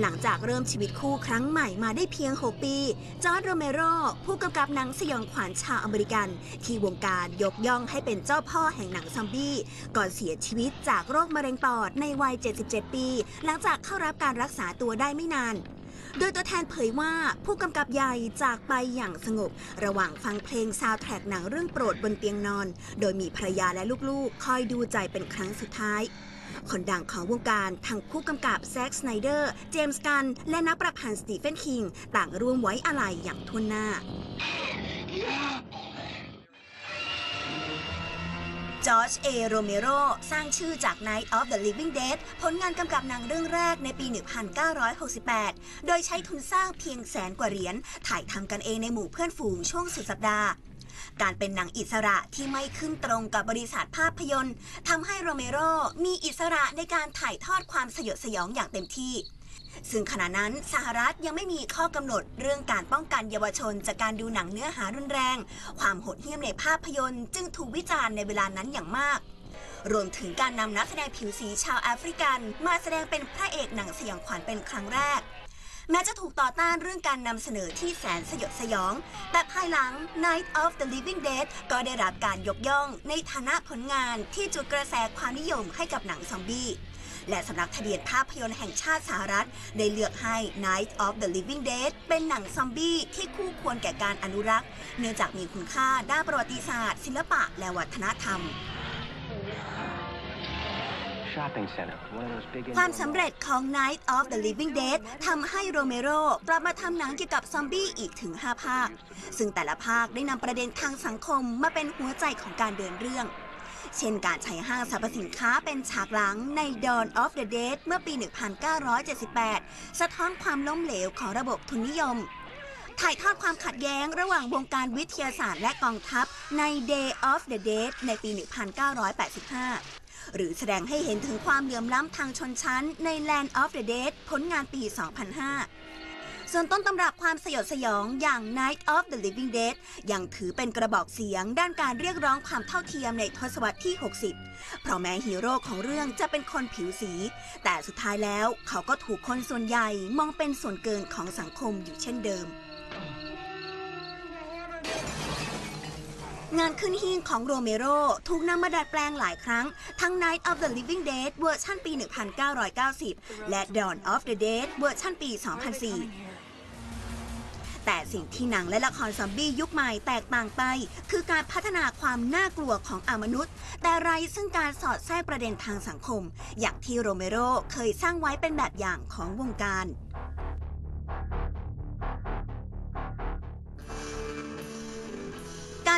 หลังจากเริ่มชีวิตคู่ครั้งใหม่มาได้เพียง 6 ปี จอร์จ โรเมโร ผู้กำกับหนังสยองขวัญชาวอเมริกัน ที่วงการยกย่องให้เป็นเจ้าพ่อแห่งหนังซอมบี้ ก่อนเสียชีวิตจากโรคมะเร็งปอดในวัย 77 ปี หลังจากเข้ารับการรักษาตัวได้ไม่นานโดยตัวแทนเผยว่าผู้กำกับใหญ่จากไปอย่างสงบ ระหว่างฟังเพลงซาวแทร็กหนังเรื่องโปรดบนเตียงนอน โดยมีภรรยาและลูกๆ คอยดูใจเป็นครั้งสุดท้าย คนดังของวงการทั้งผู้กำกับแซ็กสไนเดอร์ เจมส์กันน์ และนักประพันธ์สตีเฟนคิง ต่างร่วมไว้อาลัยอย่างทั่วหน้า จอร์จเอโรเมโรสร้างชื่อจาก Night of the Living Dead ผลงานกำกับหนังเรื่องแรกในปี 1968 โดยใช้ทุนสร้างเพียงแสนกว่าเหรียญ ถ่ายทำกันเองในหมู่เพื่อนฝูงช่วงสุดสัปดาห์ การเป็นหนังอิสระที่ไม่ขึ้นตรงกับบริษัทภาพยนตร์ทำให้โรเมโรมีอิสระในการถ่ายทอดความสยดสยองอย่างเต็มที่ ซึ่งขณะนั้นสหรัฐยังไม่มีข้อกำหนดเรื่องการป้องกันเยาวชนจากการดูหนังเนื้อหารุนแรง ความโหดเหี้ยมในภาพยนตร์ จึงถูกวิจารณ์ในเวลานั้นอย่างมากรวมถึงการนำนักแสดงผิวสีชาวแอฟริกัน มาแสดงเป็นพระเอกหนังสยองขวัญเป็นครั้งแรก แม้จะถูกต่อต้านเรื่องการนำเสนอที่แสนสยดสยอง แต่ภายหลัง Night of the Living Dead ก็ได้รับการยกย่องในฐานะผลงานที่จุดกระแสความนิยมให้กับหนังซอมบี้และสำนักทะเบียนภาพยนตร์แห่งชาติสหรัฐ ได้เลือกให้ Night of the Living Dead เป็นหนังซอมบี้ที่คู่ควรแก่การอนุรักษ์ เนื่องจากมีคุณค่าด้านประวัติศาสตร์ ศิลปะและวัฒนธรรม ความสำเร็จของ Night of the Living Dead ทำให้โรเมโรกลับมาทำหนังเกี่ยวกับซอมบี้อีกถึง 5 ภาค ซึ่งแต่ละภาคได้นำประเด็นทางสังคมมาเป็นหัวใจของการเดินเรื่อง เช่นการใช้ห้างสรรพสินค้าเป็นฉากหลังใน Dawn of the Dead เมื่อปี 1978 สะท้อนความล้มเหลวของระบบทุนนิยมถ่ายทอดความขัดแย้งระหว่างวงการวิทยาศาสตร์และกองทัพใน Day of the Dead ในปี 1985 หรือแสดงให้เห็นถึงความเหลื่อมล้ำทางชนชั้นใน Land of the Dead ผลงานปี 2005 ส่วนต้นตำรับความสยดสยองอย่าง Night of the Living Dead ยังถือเป็นกระบอกเสียงด้านการเรียกร้องความเท่าเทียมในทศวรรษที่ 60 เพราะแม้ฮีโร่ของเรื่องจะเป็นคนผิวสี แต่สุดท้ายแล้วเขาก็ถูกคนส่วนใหญ่มองเป็นส่วนเกินของสังคมอยู่เช่นเดิม งานขึ้นหิ้งของโรเมโรถูกนำมาดัดแปลงหลายครั้ง ทั้ง Night of the Living Dead เวอร์ชันปี 1990 และ Dawn of the Dead เวอร์ชันปี 2004แต่สิ่งที่หนังและละครซอมบี้ยุคใหม่แตกต่างไป คือการพัฒนาความน่ากลัวของอมนุษย์ แต่ไรซึ่งการสอดแทรกประเด็นทางสังคม อย่างที่โรเมโรเคยสร้างไว้เป็นแบบอย่างของวงการ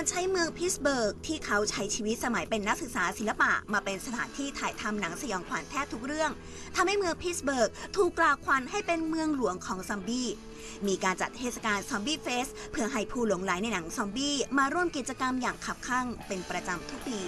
การใช้เมืองพิสเบิร์กที่เขาใช้ชีวิตสมัยเป็นนักศึกษาศิลปะ มาเป็นสถานที่ถ่ายทำหนังสยองขวัญแทบทุกเรื่องทำให้เมืองพิสเบิร์กถูกกล่าวขวัญให้เป็นเมืองหลวงของซอมบี้ มีการจัดเทศกาลซอมบี้เฟสเพื่อให้ผู้หลงไหลในหนังซอมบี้มาร่วมกิจกรรมอย่างขับข้างเป็นประจำทุกปี